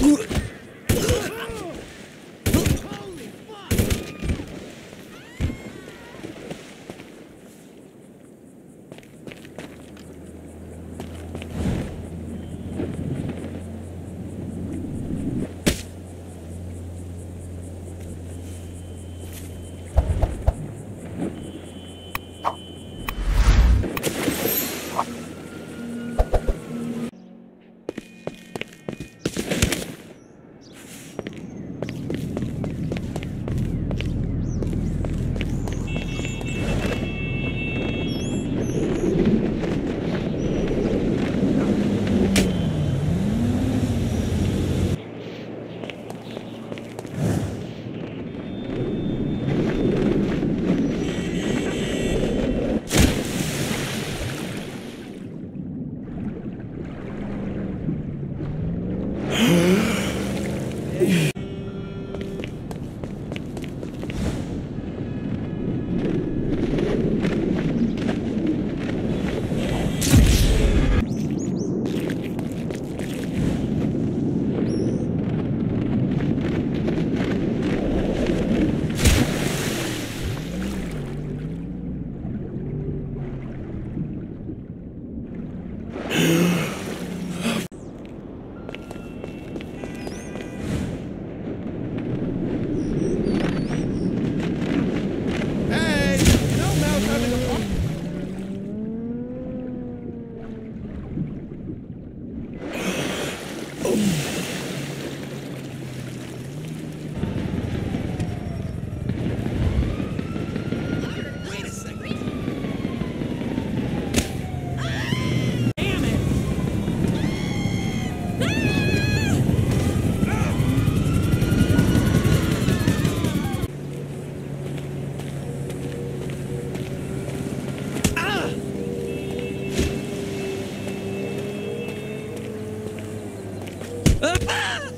Ooh. Yeah. 啊